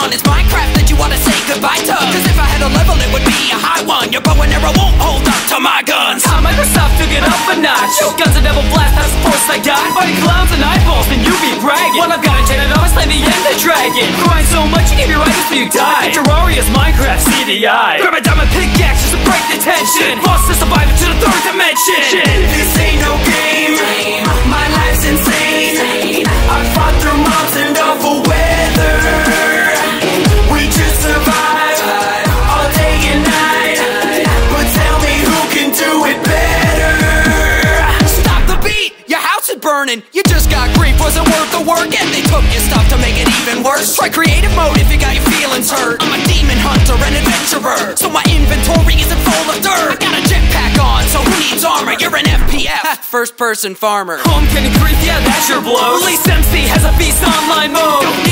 on. It's Minecraft that you wanna say goodbye to. Cause if I had a level, it would be a high one. Your bow and arrow won't hold up to my guns. Time Microsoft took it up a notch. Guns and devil blast, that's the force I got. Fighting clowns and eyeballs, then you be bragging. Well, I've got enchanted armor, slay the Ender Dragon Grind so much, you give your items till you die. Terraria's Minecraft CDI Grab a diamond pickaxe just to break the tension. Boss to survive into the third dimension. This You just got grief, wasn't worth the work And they took your stuff to make it even worse. Try creative mode if you got your feelings hurt. I'm a demon hunter and adventurer So my inventory isn't full of dirt. I got a jetpack on, so who needs armor? You're an FPF, first person farmer. Home getting grief, yeah, that's your blow. Release MC has a beast online mode